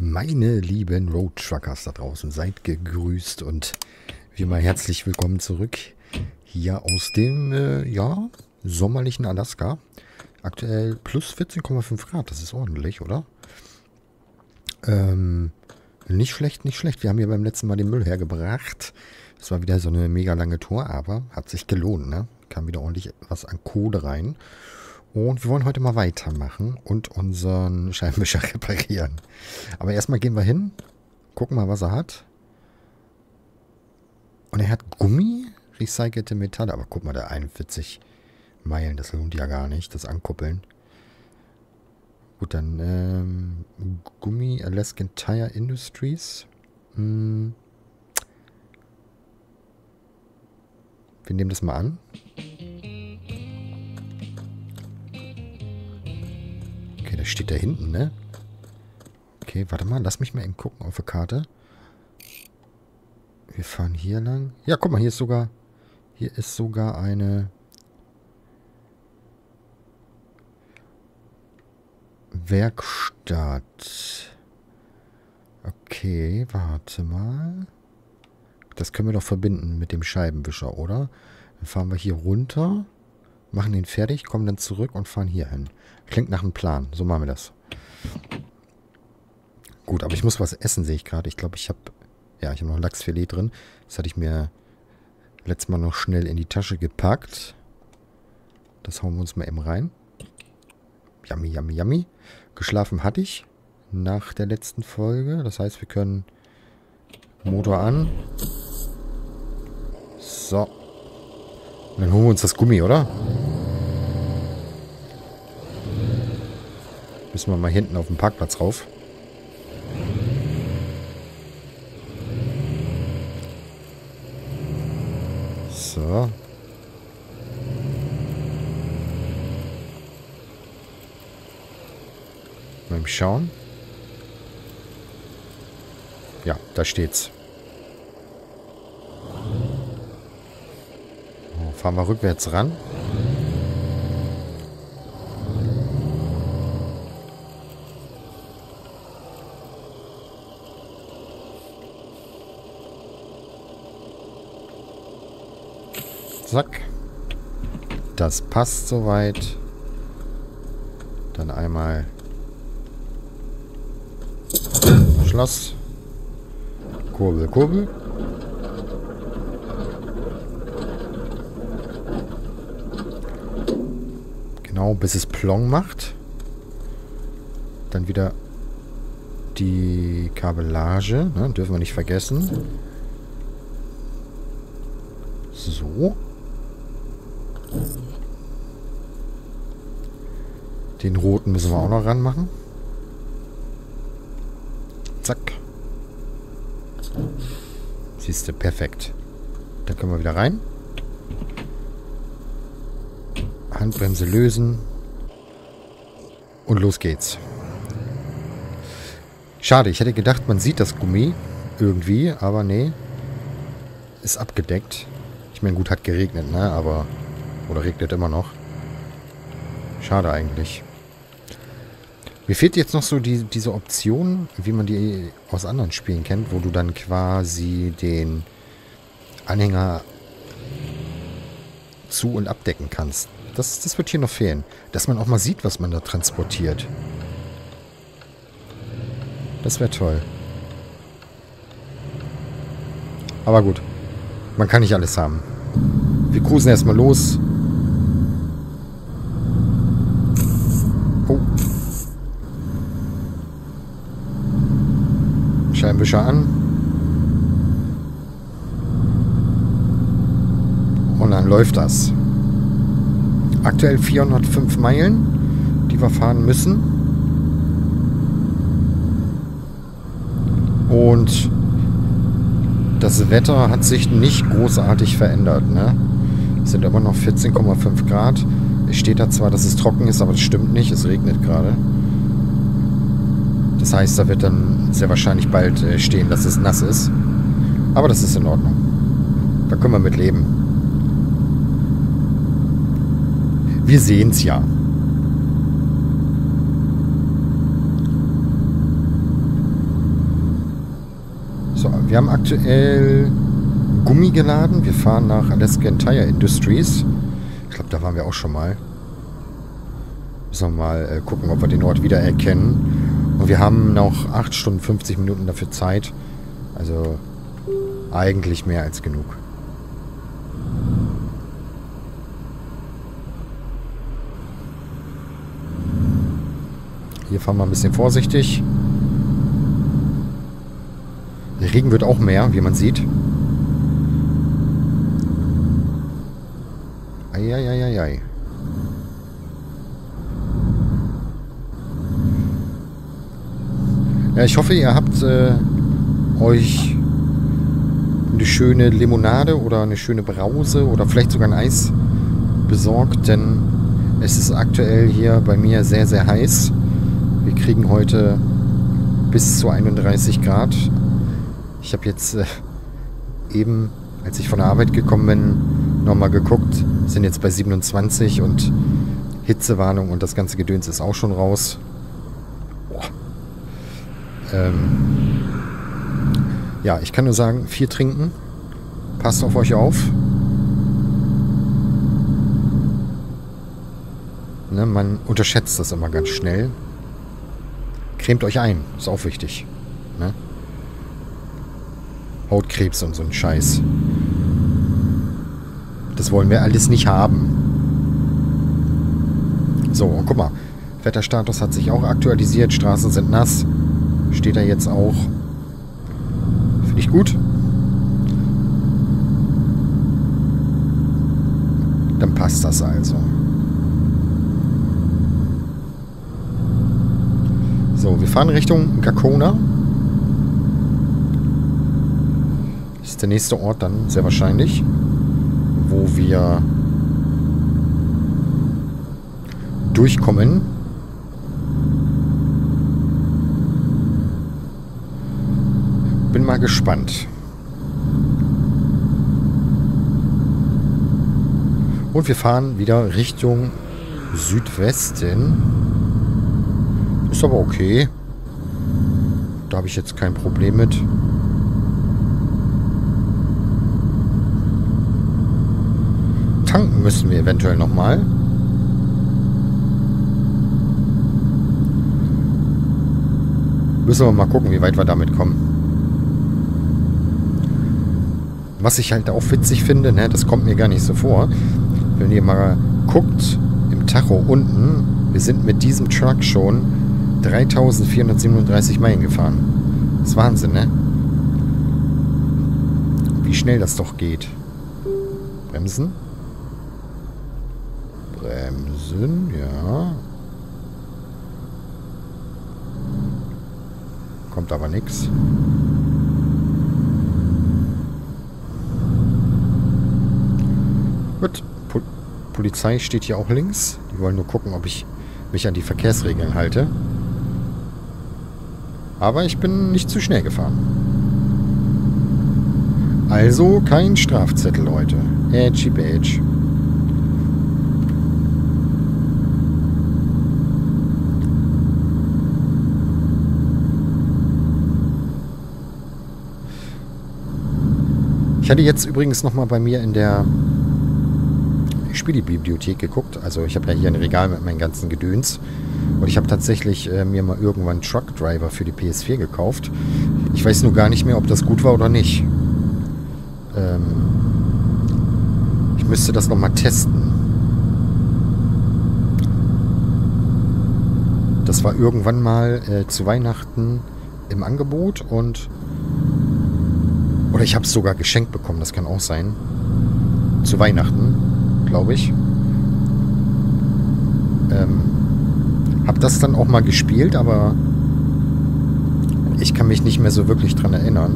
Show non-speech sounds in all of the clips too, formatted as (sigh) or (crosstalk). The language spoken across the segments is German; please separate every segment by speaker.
Speaker 1: Meine lieben Road Truckers da draußen, seid gegrüßt und wie immer herzlich willkommen zurück hier aus dem, äh, ja, sommerlichen Alaska. Aktuell plus 14,5 Grad, das ist ordentlich, oder? Ähm, nicht schlecht, nicht schlecht. Wir haben hier beim letzten Mal den Müll hergebracht. Es war wieder so eine mega lange Tour, aber hat sich gelohnt, ne? Kam wieder ordentlich was an Kohle rein. Und wir wollen heute mal weitermachen und unseren Scheibenwischer (laughs) reparieren. Aber erstmal gehen wir hin, gucken mal, was er hat. Und er hat Gummi, recycelte Metalle. Aber guck mal, der 41 Meilen, das lohnt ja gar nicht, das Ankuppeln. Gut, dann ähm, Gummi Alaskan Tire Industries. Hm. Wir nehmen das mal an. Steht da hinten, ne? Okay, warte mal, lass mich mal eben gucken auf der Karte. Wir fahren hier lang. Ja, guck mal, hier ist sogar... Hier ist sogar eine... Werkstatt. Okay, warte mal. Das können wir doch verbinden mit dem Scheibenwischer, oder? Dann fahren wir hier runter machen den fertig, kommen dann zurück und fahren hier hin. Klingt nach einem Plan. So machen wir das. Gut, aber ich muss was essen, sehe ich gerade. Ich glaube, ich habe... Ja, ich habe noch Lachsfilet drin. Das hatte ich mir letztes Mal noch schnell in die Tasche gepackt. Das hauen wir uns mal eben rein. Yummy, yummy, yummy. Geschlafen hatte ich nach der letzten Folge. Das heißt, wir können Motor an. So. Und dann holen wir uns das Gummi, oder? Müssen wir mal hinten auf dem Parkplatz rauf. So. Mal schauen. Ja, da steht's. Fahren wir rückwärts ran. Zack. Das passt soweit. Dann einmal Schloss. Kurbel, Kurbel. Genau, bis es Plong macht. Dann wieder die Kabellage. Ne, dürfen wir nicht vergessen. So. Den roten müssen wir auch noch ranmachen. Zack. Siehst du, perfekt. Dann können wir wieder rein. Handbremse lösen. Und los geht's. Schade, ich hätte gedacht, man sieht das Gummi irgendwie, aber nee. Ist abgedeckt. Ich meine, gut, hat geregnet, ne? Aber... Oder regnet immer noch. Schade eigentlich. Mir fehlt jetzt noch so die, diese Option, wie man die aus anderen Spielen kennt, wo du dann quasi den Anhänger zu- und abdecken kannst. Das, das wird hier noch fehlen. Dass man auch mal sieht, was man da transportiert. Das wäre toll. Aber gut. Man kann nicht alles haben. Wir cruisen erstmal los. Oh. Scheinwischer an. Und dann läuft das. Aktuell 405 Meilen, die wir fahren müssen. Und das Wetter hat sich nicht großartig verändert. Ne? Es sind immer noch 14,5 Grad. Es steht da zwar, dass es trocken ist, aber das stimmt nicht. Es regnet gerade. Das heißt, da wird dann sehr wahrscheinlich bald äh, stehen, dass es nass ist. Aber das ist in Ordnung. Da können wir mit leben. Wir sehen es ja. Wir haben aktuell Gummi geladen. Wir fahren nach Alaskan Tire Industries. Ich glaube, da waren wir auch schon mal. Müssen wir mal äh, gucken, ob wir den Ort wiedererkennen. Und wir haben noch 8 Stunden 50 Minuten dafür Zeit. Also eigentlich mehr als genug. Hier fahren wir ein bisschen vorsichtig. Der Regen wird auch mehr, wie man sieht. Eieieiei. Ja, ich hoffe, ihr habt äh, euch eine schöne Limonade oder eine schöne Brause oder vielleicht sogar ein Eis besorgt, denn es ist aktuell hier bei mir sehr, sehr heiß. Wir kriegen heute bis zu 31 Grad. Ich habe jetzt äh, eben, als ich von der Arbeit gekommen bin, nochmal geguckt. Sind jetzt bei 27 und Hitzewarnung und das ganze Gedöns ist auch schon raus. Ähm ja, ich kann nur sagen, viel trinken. Passt auf euch auf. Ne, man unterschätzt das immer ganz schnell. Cremt euch ein, ist auch wichtig. Ne? Hautkrebs und so ein Scheiß. Das wollen wir alles nicht haben. So, und guck mal. Wetterstatus hat sich auch aktualisiert. Straßen sind nass. Steht da jetzt auch. Finde ich gut. Dann passt das also. So, wir fahren Richtung Gakona. Das ist der nächste Ort dann, sehr wahrscheinlich. Wo wir durchkommen. Bin mal gespannt. Und wir fahren wieder Richtung Südwesten. Ist aber okay. Da habe ich jetzt kein Problem mit. Tanken müssen wir eventuell nochmal. Müssen wir mal gucken, wie weit wir damit kommen. Was ich halt auch witzig finde, ne, das kommt mir gar nicht so vor. Wenn ihr mal guckt, im Tacho unten, wir sind mit diesem Truck schon 3437 Meilen gefahren. Das ist Wahnsinn, ne? Wie schnell das doch geht. Bremsen. Bremsen, ja. Kommt aber nichts. Gut. Pol Polizei steht hier auch links. Die wollen nur gucken, ob ich mich an die Verkehrsregeln halte. Aber ich bin nicht zu schnell gefahren. Also kein Strafzettel heute. Edgy Badge. Ich hatte jetzt übrigens nochmal bei mir in der Spielebibliothek geguckt. Also ich habe ja hier ein Regal mit meinen ganzen Gedöns. Und ich habe tatsächlich äh, mir mal irgendwann Truck Driver für die PS4 gekauft. Ich weiß nur gar nicht mehr, ob das gut war oder nicht. Ähm ich müsste das nochmal testen. Das war irgendwann mal äh, zu Weihnachten im Angebot und... Oder ich habe es sogar geschenkt bekommen, das kann auch sein. Zu Weihnachten, glaube ich. Ähm, hab das dann auch mal gespielt, aber ich kann mich nicht mehr so wirklich dran erinnern.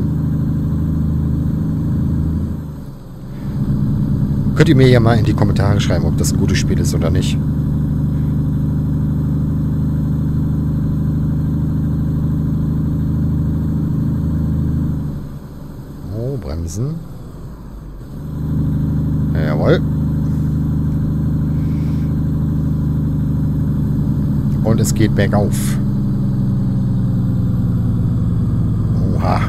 Speaker 1: Könnt ihr mir ja mal in die Kommentare schreiben, ob das ein gutes Spiel ist oder nicht. Oh, bremsen. und es geht bergauf. Oha.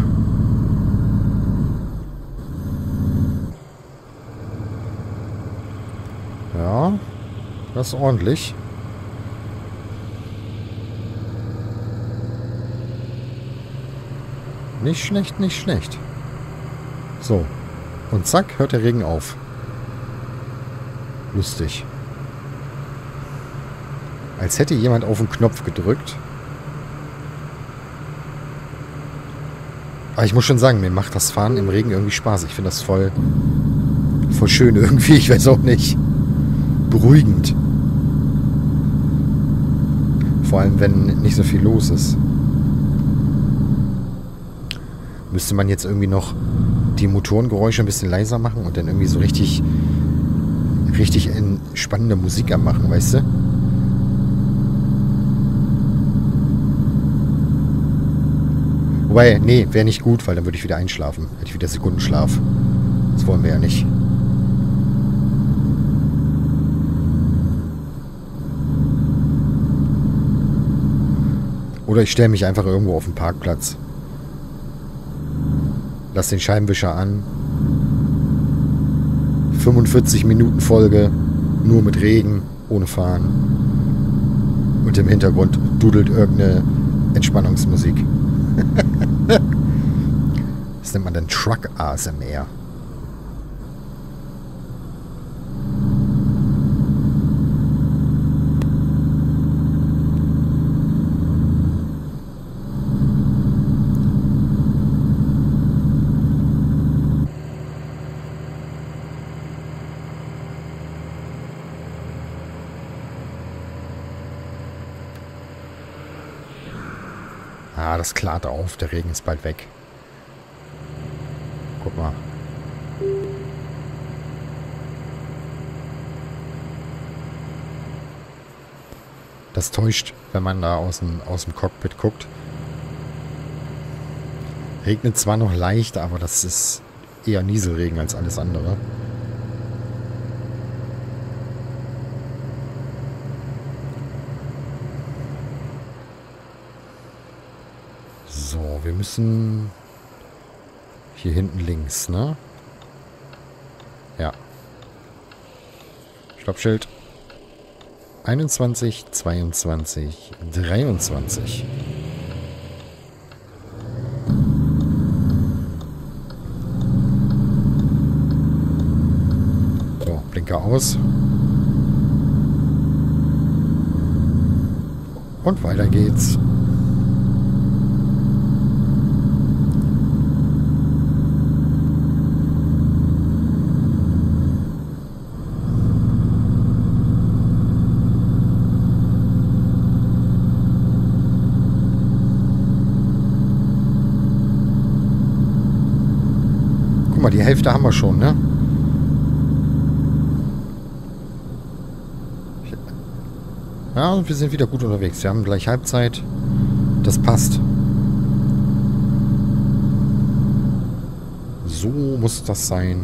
Speaker 1: Ja, das ist ordentlich. Nicht schlecht, nicht schlecht. So. Und zack, hört der Regen auf. Lustig. Als hätte jemand auf den Knopf gedrückt. Aber ich muss schon sagen, mir macht das Fahren im Regen irgendwie Spaß. Ich finde das voll, voll schön irgendwie. Ich weiß auch nicht. Beruhigend. Vor allem, wenn nicht so viel los ist. Müsste man jetzt irgendwie noch die Motorengeräusche ein bisschen leiser machen und dann irgendwie so richtig, richtig entspannende Musik anmachen, weißt du? Wobei, nee, wäre nicht gut, weil dann würde ich wieder einschlafen. Hätte ich wieder Sekundenschlaf. Das wollen wir ja nicht. Oder ich stelle mich einfach irgendwo auf den Parkplatz. Lass den Scheibenwischer an. 45 Minuten Folge. Nur mit Regen, ohne Fahren. Und im Hintergrund dudelt irgendeine Entspannungsmusik. (laughs) das nennt man dann Truck ASMR. Ah, das klart auf. Der Regen ist bald weg. Guck mal. Das täuscht, wenn man da aus dem, aus dem Cockpit guckt. Regnet zwar noch leicht, aber das ist eher Nieselregen als alles andere. So, wir müssen hier hinten links, ne? Ja. Stoppschild. 21, 22, 23. So, Blinker aus. Und weiter geht's. mal, die Hälfte haben wir schon, ne? Ja, wir sind wieder gut unterwegs. Wir haben gleich Halbzeit. Das passt. So muss das sein.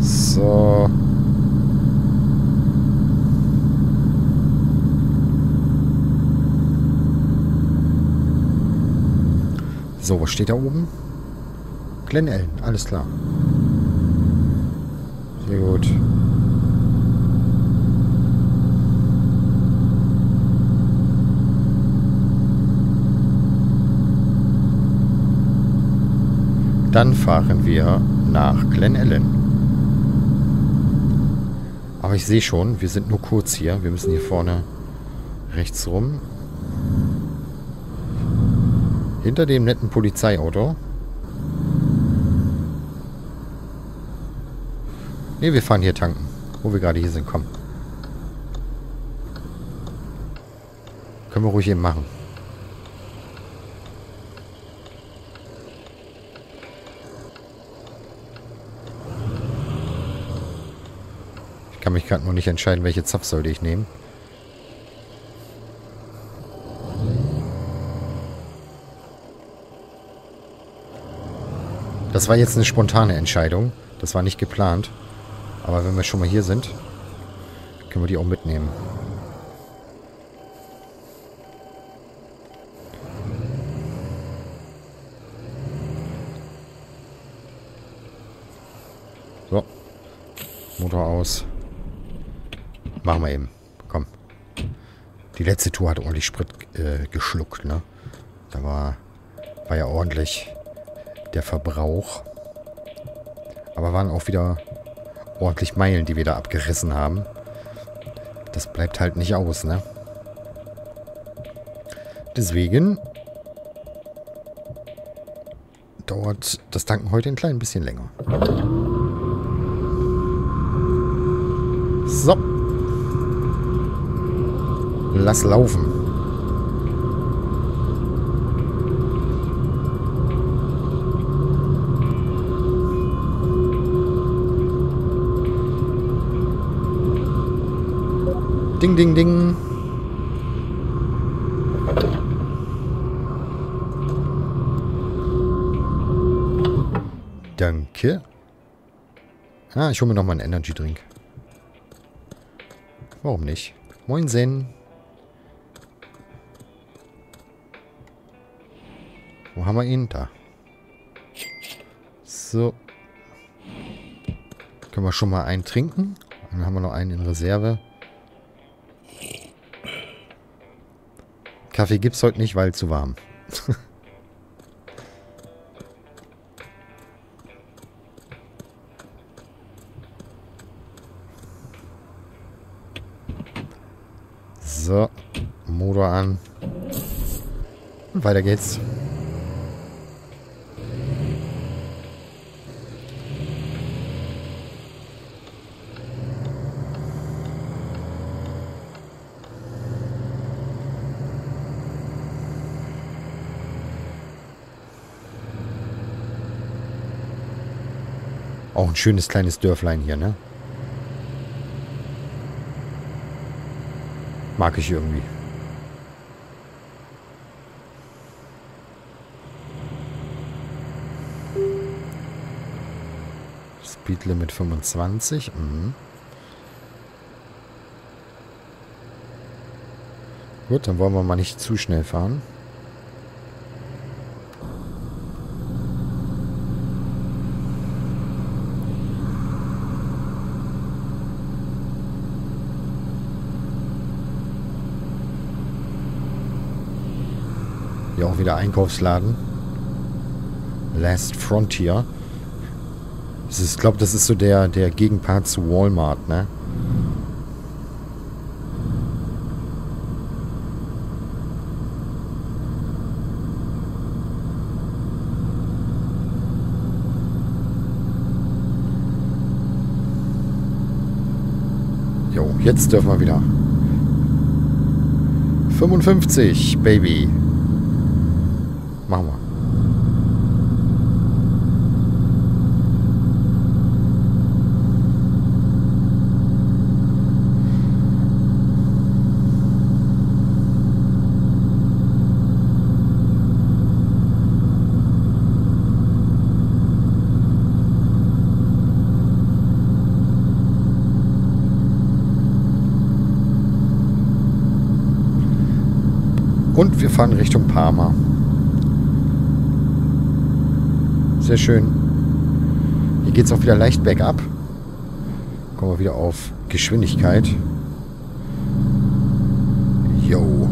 Speaker 1: So. So, was steht da oben? Glen Ellen, alles klar. Sehr gut. Dann fahren wir nach Glen Ellen. Aber ich sehe schon, wir sind nur kurz hier. Wir müssen hier vorne rechts rum. Hinter dem netten Polizeiauto. Ne, wir fahren hier tanken. Wo wir gerade hier sind, komm. Können wir ruhig eben machen. Ich kann mich gerade noch nicht entscheiden, welche Zapfsäule ich nehme. Das war jetzt eine spontane Entscheidung. Das war nicht geplant. Aber wenn wir schon mal hier sind, können wir die auch mitnehmen. So. Motor aus. Machen wir eben. Komm. Die letzte Tour hat ordentlich Sprit äh, geschluckt, ne? Da war, war ja ordentlich der Verbrauch. Aber waren auch wieder ordentlich Meilen, die wir da abgerissen haben. Das bleibt halt nicht aus, ne? Deswegen dauert das Tanken heute ein klein bisschen länger. So. Lass laufen. Ding, ding, ding. Danke. Ah, ich hole mir noch mal einen Energy Drink. Warum nicht? Moin Sen. Wo haben wir ihn? Da. So. Können wir schon mal einen trinken. Dann haben wir noch einen in Reserve. Kaffee gibt's heute nicht, weil zu warm. (laughs) So, Motor an. Weiter geht's. Ein schönes kleines Dörflein hier, ne? Mag ich irgendwie. Speed Limit 25. Mhm. Gut, dann wollen wir mal nicht zu schnell fahren. Hier auch wieder Einkaufsladen. Last Frontier. Das ist, ich glaube, das ist so der, der Gegenpart zu Walmart, ne? Jo, jetzt dürfen wir wieder. 55, Baby. Machen wir. Und wir fahren Richtung Parma. Sehr schön. Hier geht es auch wieder leicht bergab. Kommen wir wieder auf Geschwindigkeit. Yo.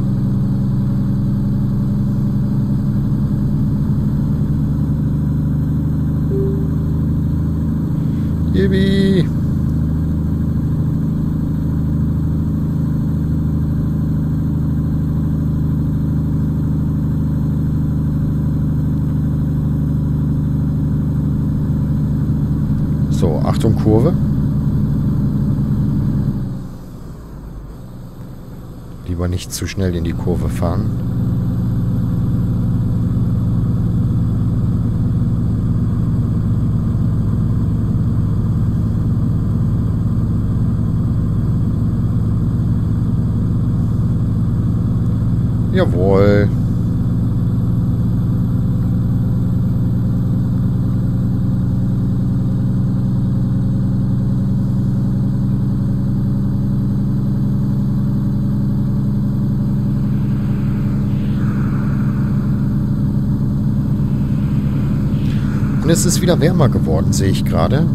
Speaker 1: Yippie. So, Achtung Kurve. Lieber nicht zu schnell in die Kurve fahren. Jawohl. Und es ist wieder wärmer geworden, sehe ich gerade.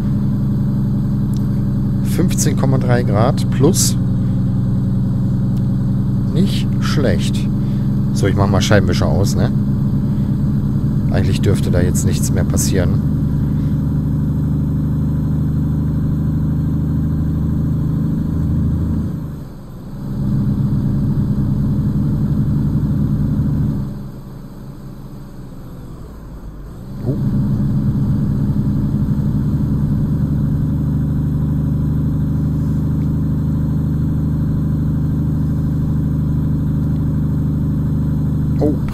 Speaker 1: 15,3 Grad plus. Nicht schlecht. So, ich mache mal Scheibenwischer aus, ne? Eigentlich dürfte da jetzt nichts mehr passieren.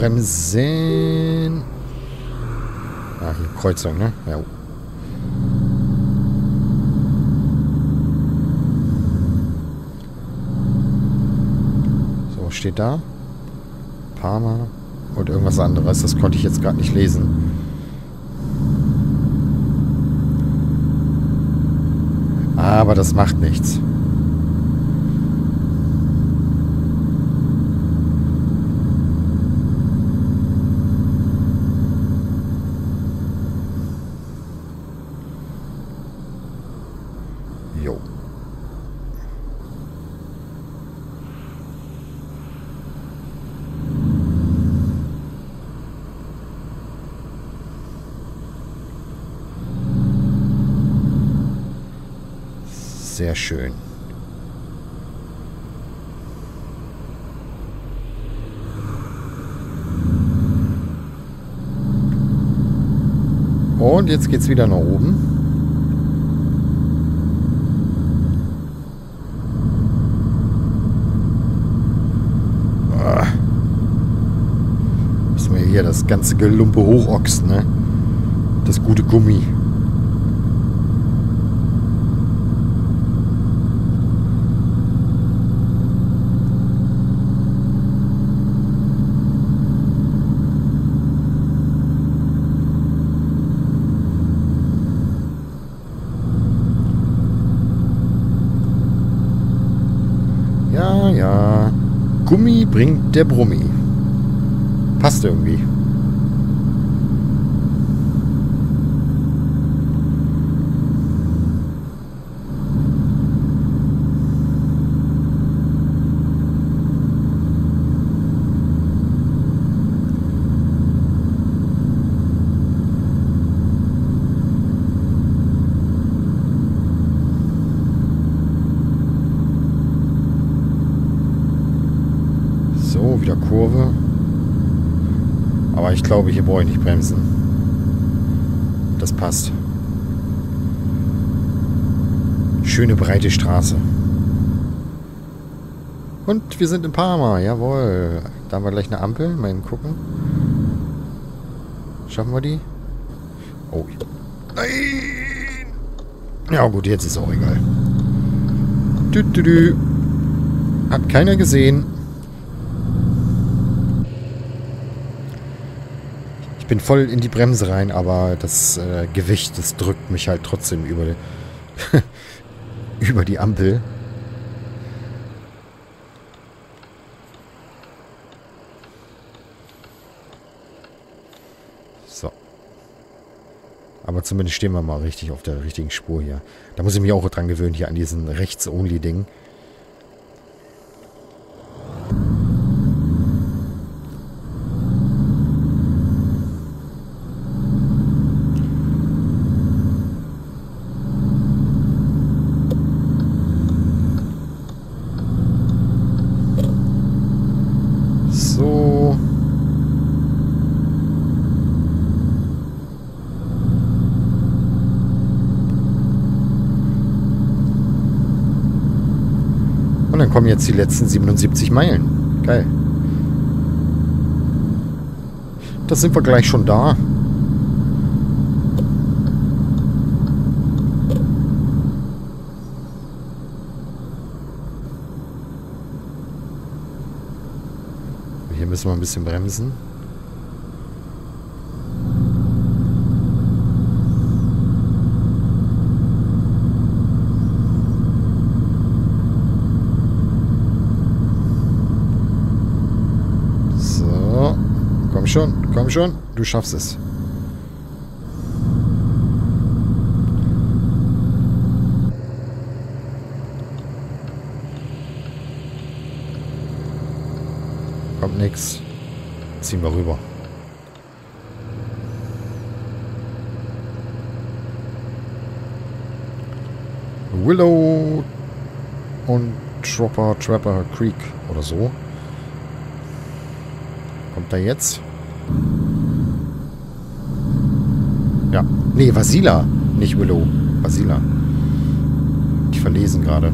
Speaker 1: Bremsen. Ah, hier Kreuzung, ne? Ja. So, steht da. Parma und irgendwas anderes. Das konnte ich jetzt gerade nicht lesen. Aber das macht nichts. Sehr schön. Und jetzt geht es wieder nach oben. Ah. Müssen wir hier das ganze Gelumpe hochochsen, ne? Das gute Gummi. Gummi bringt der Brummi. Passt irgendwie. Kurve. Aber ich glaube, hier brauche ich nicht bremsen. Das passt. Schöne breite Straße. Und wir sind in Parma, jawohl. Da haben wir gleich eine Ampel. Mal gucken. Schaffen wir die? Oh. Nein! Ja gut, jetzt ist auch egal. Dü, dü, dü. Hat keiner gesehen. Bin voll in die Bremse rein, aber das äh, Gewicht, das drückt mich halt trotzdem über die, (laughs) über die Ampel. So. Aber zumindest stehen wir mal richtig auf der richtigen Spur hier. Da muss ich mich auch dran gewöhnen, hier an diesen Rechts-Only-Ding. dann kommen jetzt die letzten 77 Meilen. Geil. Da sind wir gleich schon da. Hier müssen wir ein bisschen bremsen. Komm schon, du schaffst es. Kommt nix. Ziehen wir rüber. Willow und Trapper, Trapper Creek oder so. Kommt er jetzt? Nee, Vasila. Nicht Willow. Vasila. Ich verlesen gerade.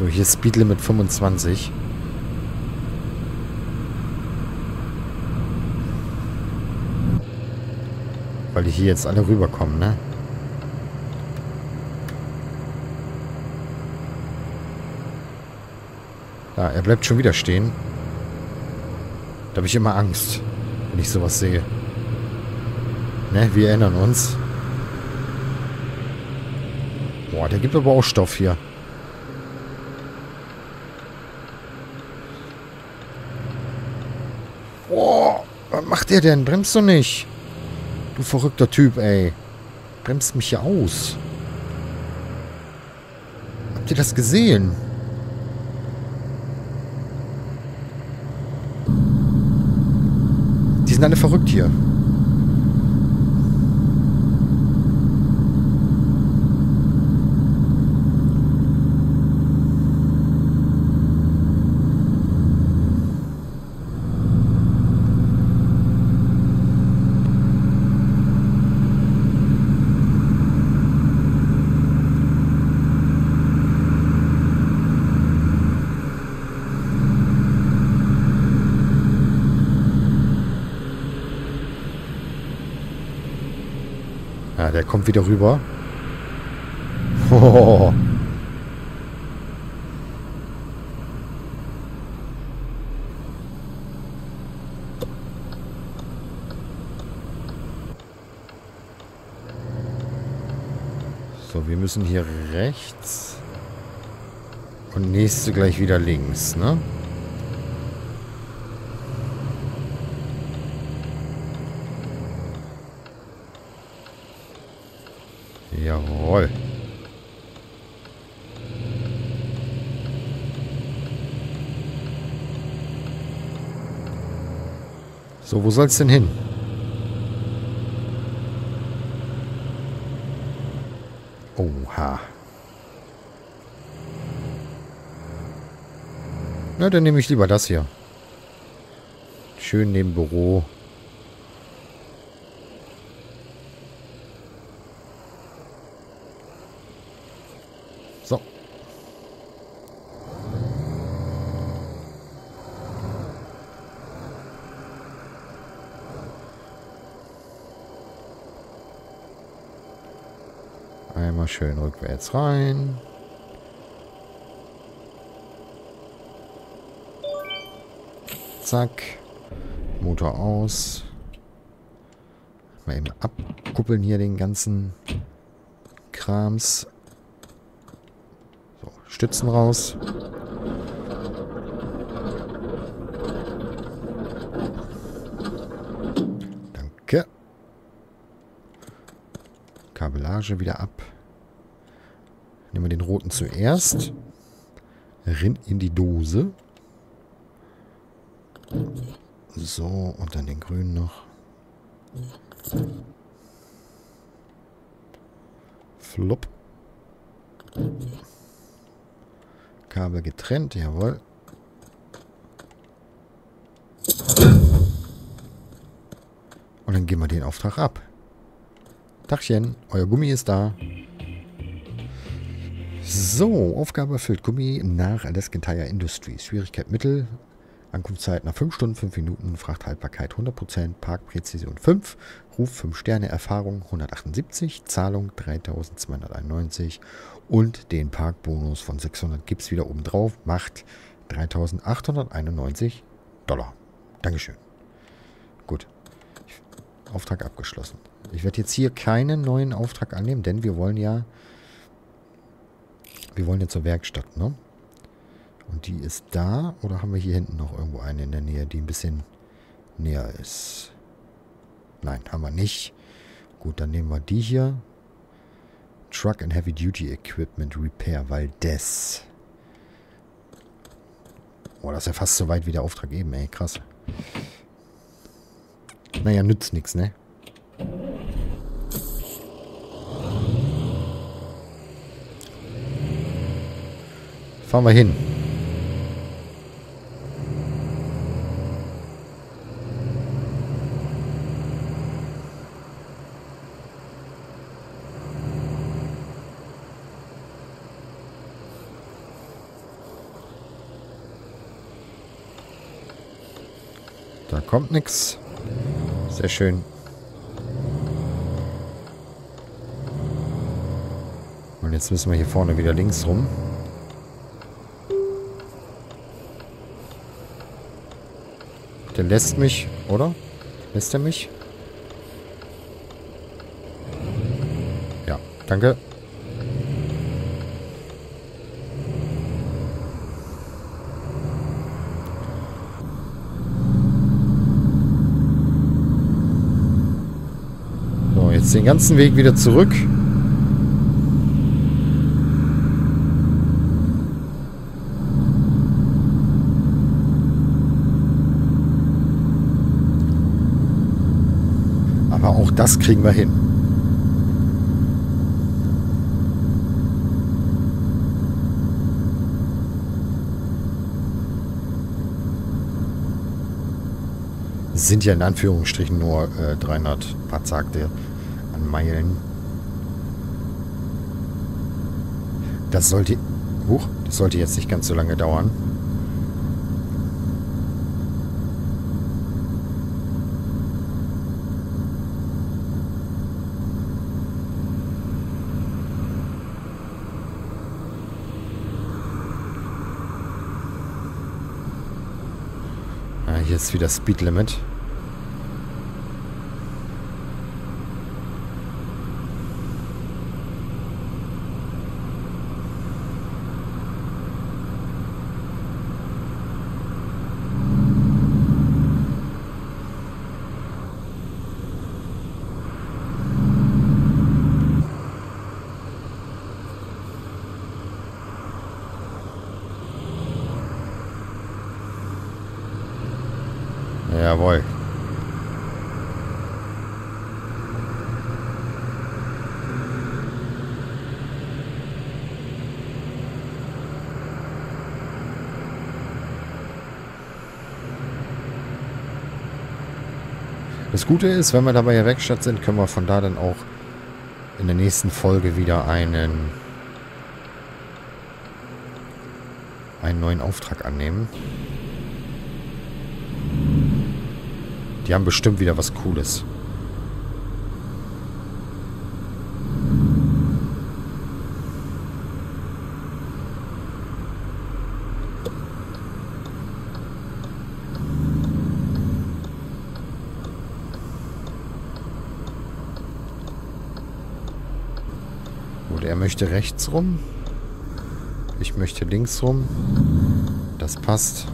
Speaker 1: So, hier ist Speedlimit 25. Weil die hier jetzt alle rüberkommen, ne? Ja, er bleibt schon wieder stehen. Da habe ich immer Angst, wenn ich sowas sehe. Ne, wir erinnern uns. Boah, der gibt aber auch Stoff hier. Boah, was macht der denn? Bremst du nicht? Du verrückter Typ, ey. Bremst mich hier aus. Habt ihr das gesehen? Die sind alle verrückt hier. Ja, der kommt wieder rüber. Oh. So, wir müssen hier rechts. Und nächste gleich wieder links, ne? Jawohl. So, wo soll's denn hin? Oha. Na, dann nehme ich lieber das hier. Schön neben Büro. So. Einmal schön rückwärts rein. Zack. Motor aus. Mal eben abkuppeln hier den ganzen Krams. So, Stützen raus. Danke. Kabellage wieder ab. Nehmen wir den roten zuerst. Rin in die Dose. So, und dann den grünen noch. Flop. Kabel getrennt, jawohl. Und dann geben wir den Auftrag ab. Tachchen, euer Gummi ist da. So, Aufgabe erfüllt. Gummi nach Alaskan Tire Industries. Schwierigkeit Mittel. Ankunftszeit nach 5 Stunden, 5 Minuten. Frachthaltbarkeit 100%. Parkpräzision 5. Ruf 5 Sterne. Erfahrung 178. Zahlung 3291. Und den Parkbonus von 600 gibt es wieder oben drauf. Macht 3891 Dollar. Dankeschön. Gut. Auftrag abgeschlossen. Ich werde jetzt hier keinen neuen Auftrag annehmen, denn wir wollen ja... Wir wollen ja zur Werkstatt, ne? Und die ist da. Oder haben wir hier hinten noch irgendwo eine in der Nähe, die ein bisschen näher ist? Nein, haben wir nicht. Gut, dann nehmen wir die hier. Truck and Heavy Duty Equipment Repair Valdez. Boah, das ist ja fast so weit wie der Auftrag eben, ey. Krass. Naja, nützt nichts, ne? Fahren wir hin. Da kommt nichts. Sehr schön. Und jetzt müssen wir hier vorne wieder links rum. Der lässt mich, oder? Lässt er mich? Ja, danke. So, jetzt den ganzen Weg wieder zurück. Aber auch das kriegen wir hin. Sind ja in Anführungsstrichen nur äh, 300 paar sagte an Meilen. Das sollte... Huch, das sollte jetzt nicht ganz so lange dauern. Ist wieder Speed Limit. Jawohl. Das Gute ist, wenn wir da bei der Werkstatt sind, können wir von da dann auch in der nächsten Folge wieder einen einen neuen Auftrag annehmen. Die haben bestimmt wieder was Cooles. Gut, er möchte rechts rum. Ich möchte links rum. Das passt.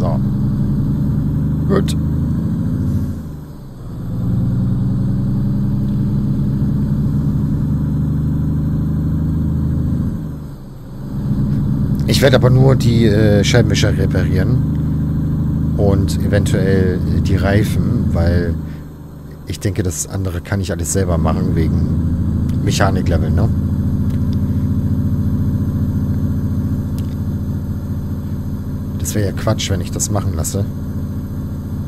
Speaker 1: So. Gut. Ich werde aber nur die äh, Scheibenwischer reparieren und eventuell die Reifen, weil ich denke, das andere kann ich alles selber machen wegen Mechaniklevel, ne? Das wäre ja Quatsch, wenn ich das machen lasse.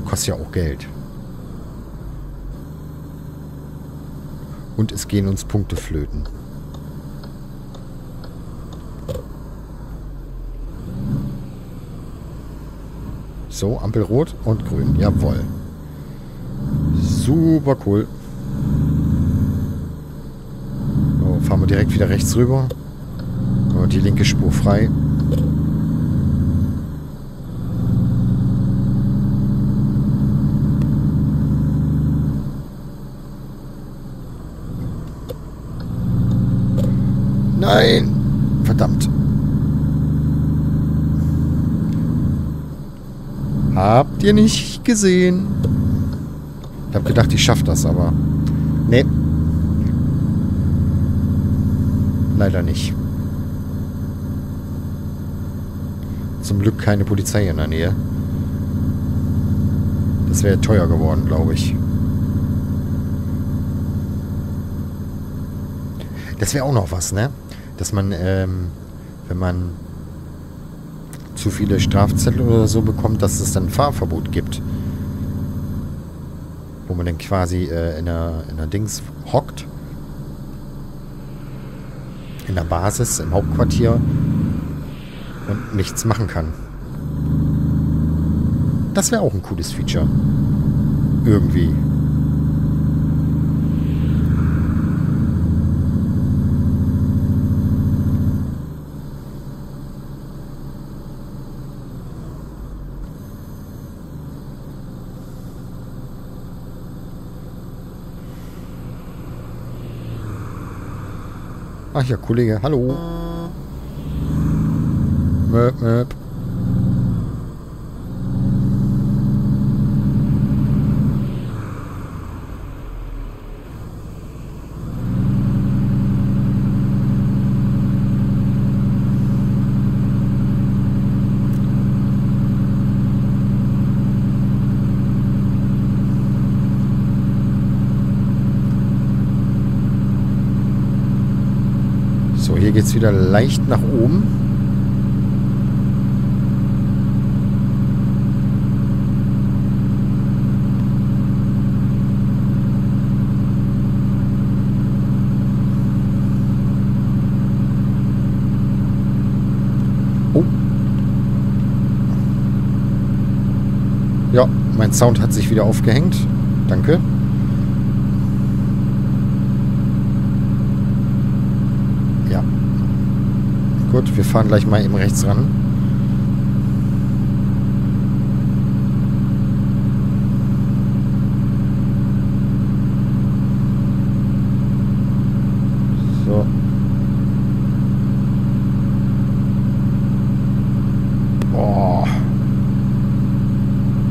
Speaker 1: Kostet ja auch Geld. Und es gehen uns Punkte flöten. So, Ampel rot und grün. Jawohl. Super cool. So, fahren wir direkt wieder rechts rüber. So, die linke Spur frei. Nein! Verdammt. Habt ihr nicht gesehen? Ich habe gedacht, ich schaffe das, aber... Nee. Leider nicht. Zum Glück keine Polizei in der Nähe. Das wäre teuer geworden, glaube ich. Das wäre auch noch was, ne? Dass man, ähm, wenn man zu viele Strafzettel oder so bekommt, dass es dann Fahrverbot gibt. Wo man dann quasi äh, in, der, in der Dings hockt. In der Basis, im Hauptquartier. Und nichts machen kann. Das wäre auch ein cooles Feature. Irgendwie. Ach ja, Kollege, hallo. Möp, möp. So, hier geht es wieder leicht nach oben. Oh. Ja, mein Sound hat sich wieder aufgehängt. Danke. Gut, wir fahren gleich mal eben rechts ran. So. Boah.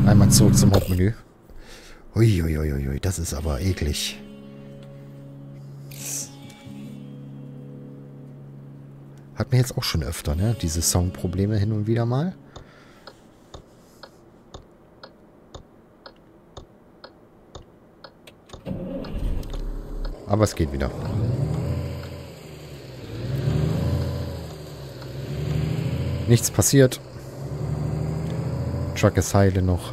Speaker 1: Einmal zurück zum Hauptmenü. Uiuiuiui, das ist aber eklig. Hat mir jetzt auch schon öfter, ne? Diese Soundprobleme hin und wieder mal. Aber es geht wieder. Nichts passiert. Truck ist heile noch.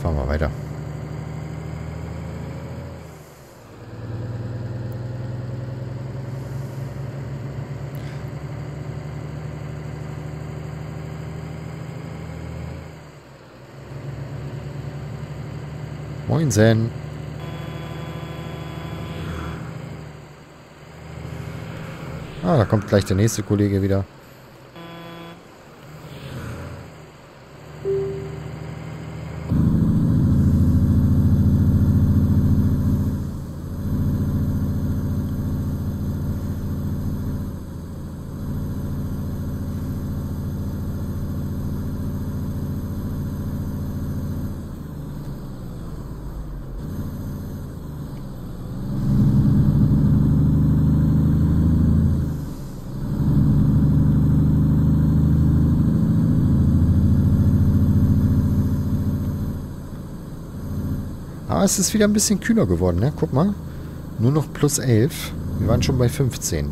Speaker 1: Fahren wir weiter. Moinsen. Ah, da kommt gleich der nächste Kollege wieder. Aber es ist wieder ein bisschen kühler geworden, ne? Guck mal. Nur noch plus 11. Wir waren schon bei 15.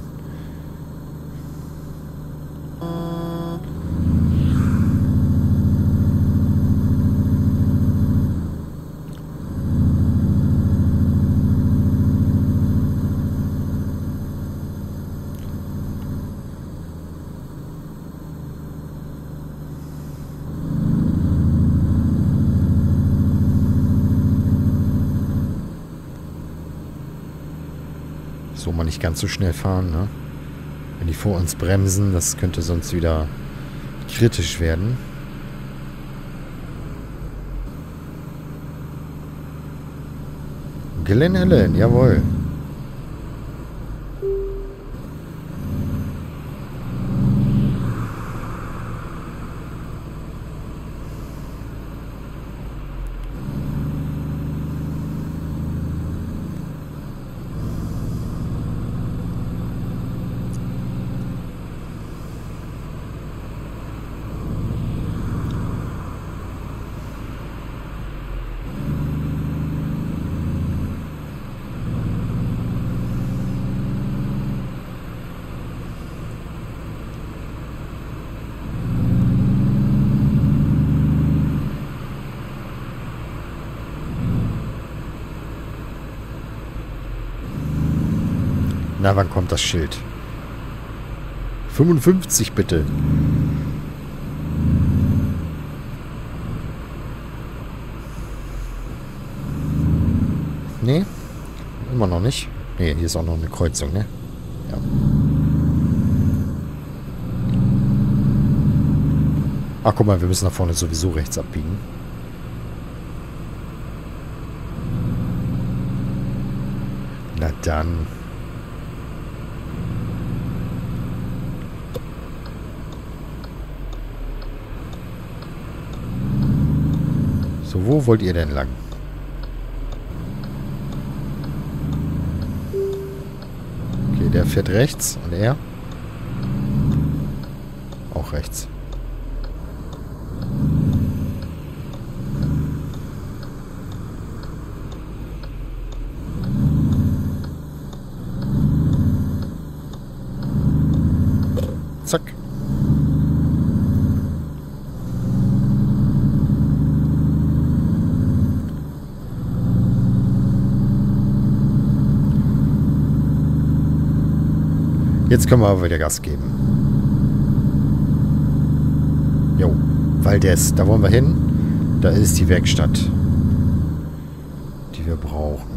Speaker 1: So mal nicht ganz so schnell fahren, ne? Wenn die vor uns bremsen, das könnte sonst wieder kritisch werden. Glen Allen, jawohl. Na, wann kommt das Schild? 55 bitte. Nee, immer noch nicht. Nee, hier ist auch noch eine Kreuzung, ne? Ja. Ach, guck mal, wir müssen nach vorne sowieso rechts abbiegen. Na dann. So, wo wollt ihr denn lang? Okay, der fährt rechts und er? Auch rechts. Zack. Jetzt können wir aber wieder Gas geben. Jo, Valdes, da wollen wir hin. Da ist die Werkstatt, die wir brauchen.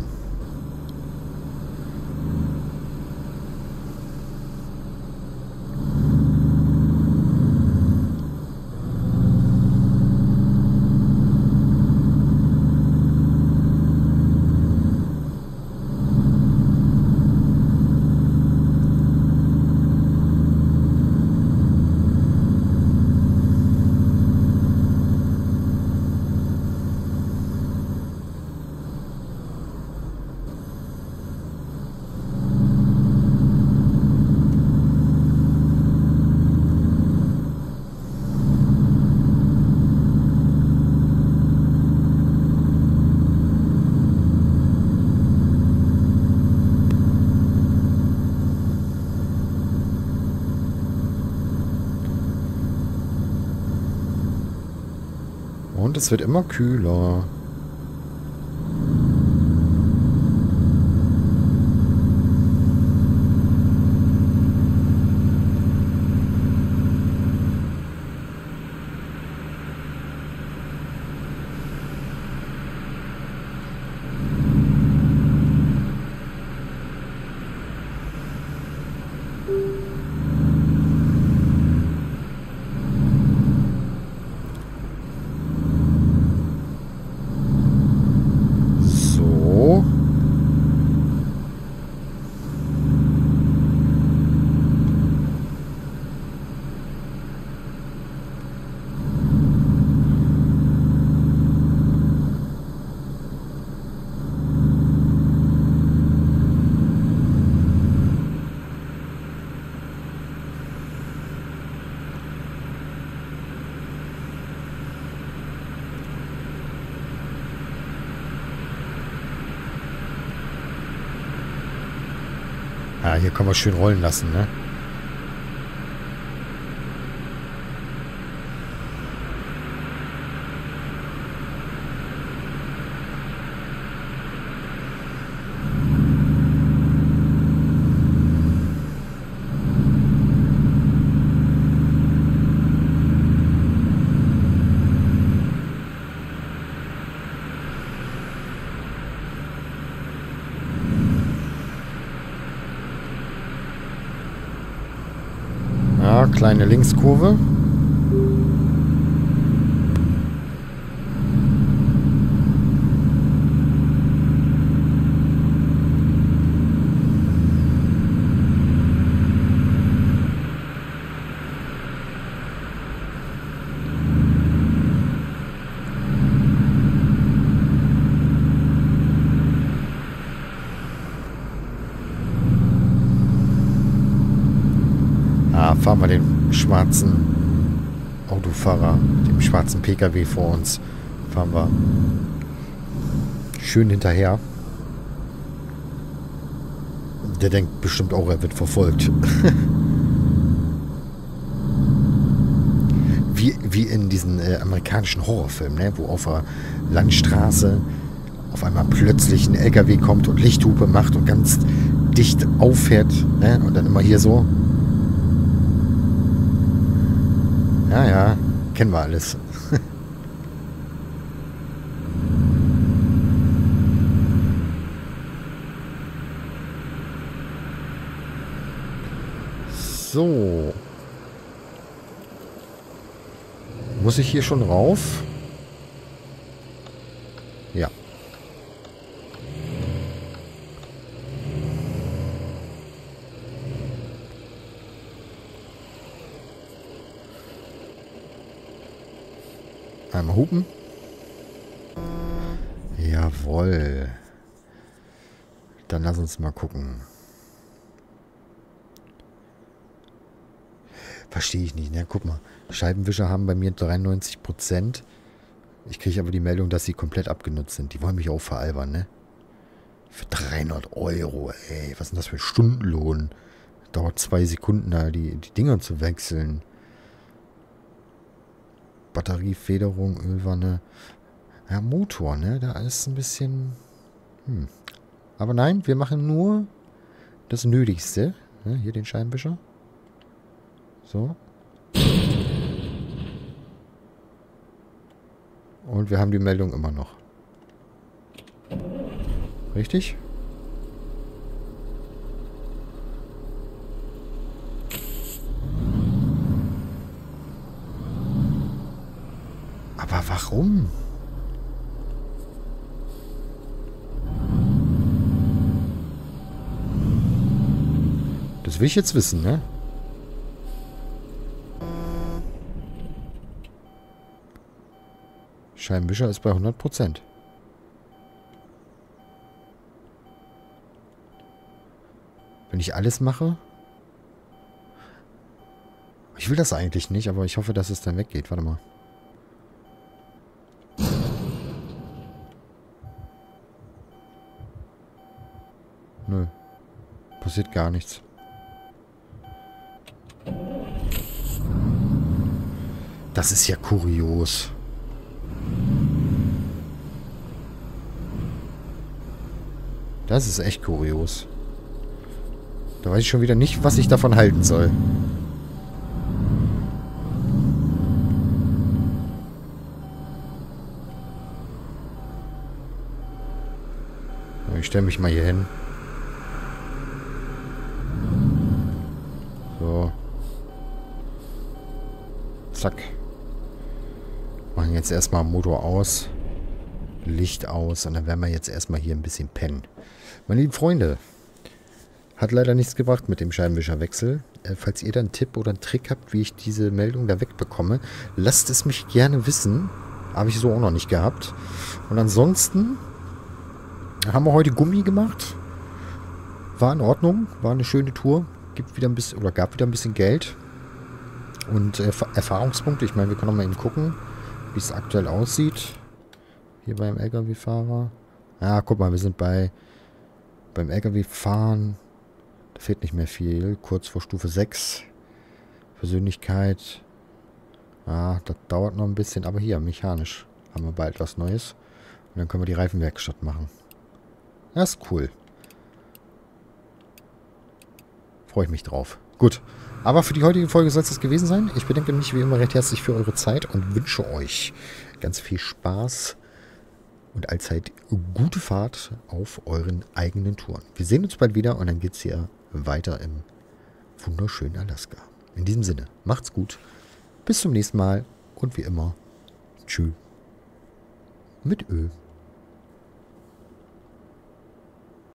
Speaker 1: Und es wird immer kühler. So. Ja, hier können wir schön rollen lassen, ne? Ja, kleine Linkskurve. Ah, fahren wir den schwarzen Autofahrer, dem schwarzen PKW vor uns, fahren wir schön hinterher. Der denkt bestimmt auch, er wird verfolgt. (laughs) wie, wie in diesen äh, amerikanischen Horrorfilmen, ne? wo auf der Landstraße auf einmal plötzlich ein LKW kommt und Lichthupe macht und ganz dicht auffährt. Ne? Und dann immer hier so. Ja, ja, kennen wir alles. (laughs) so. Muss ich hier schon rauf? Ja. Einmal hupen. Jawoll. Dann lass uns mal gucken. Verstehe ich nicht, ne? Guck mal. Scheibenwischer haben bei mir 93%. Ich kriege aber die Meldung, dass sie komplett abgenutzt sind. Die wollen mich auch veralbern, ne? Für 300 Euro, ey. Was ist das für ein Stundenlohn? Dauert zwei Sekunden da, die, die Dinger zu wechseln. Batteriefederung, Ölwanne. Ja, Motor, ne? Da ist ein bisschen... Hm. Aber nein, wir machen nur das Nötigste. Ne? Hier den Scheibenwischer. So. Und wir haben die Meldung immer noch. Richtig? Aber warum? Das will ich jetzt wissen, ne? Scheibenwischer ist bei 100%. Wenn ich alles mache... Ich will das eigentlich nicht, aber ich hoffe, dass es dann weggeht. Warte mal. Passiert gar nichts. Das ist ja kurios. Das ist echt kurios. Da weiß ich schon wieder nicht, was ich davon halten soll. Ich stelle mich mal hier hin. So. Zack. Machen jetzt erstmal Motor aus. Licht aus. Und dann werden wir jetzt erstmal hier ein bisschen pennen. Meine lieben Freunde, hat leider nichts gebracht mit dem Scheibenwischerwechsel. Äh, falls ihr da einen Tipp oder einen Trick habt, wie ich diese Meldung da wegbekomme, lasst es mich gerne wissen. Habe ich so auch noch nicht gehabt. Und ansonsten haben wir heute Gummi gemacht. War in Ordnung, war eine schöne Tour. Gibt wieder ein bisschen oder gab wieder ein bisschen Geld. Und äh, Erfahrungspunkte. Ich meine, wir können noch mal eben gucken, wie es aktuell aussieht. Hier beim LKW-Fahrer. Ja, guck mal, wir sind bei beim LKW-Fahren. Da fehlt nicht mehr viel. Kurz vor Stufe 6. Persönlichkeit. Ah, das dauert noch ein bisschen. Aber hier, mechanisch haben wir bald was Neues. Und dann können wir die Reifenwerkstatt machen. Das ist cool. Freue ich mich drauf. Gut. Aber für die heutige Folge soll es das gewesen sein. Ich bedanke mich wie immer recht herzlich für eure Zeit und wünsche euch ganz viel Spaß und allzeit gute Fahrt auf euren eigenen Touren. Wir sehen uns bald wieder und dann geht es hier weiter im wunderschönen Alaska. In diesem Sinne, macht's gut. Bis zum nächsten Mal und wie immer, tschüss. Mit Ö.